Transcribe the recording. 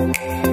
Música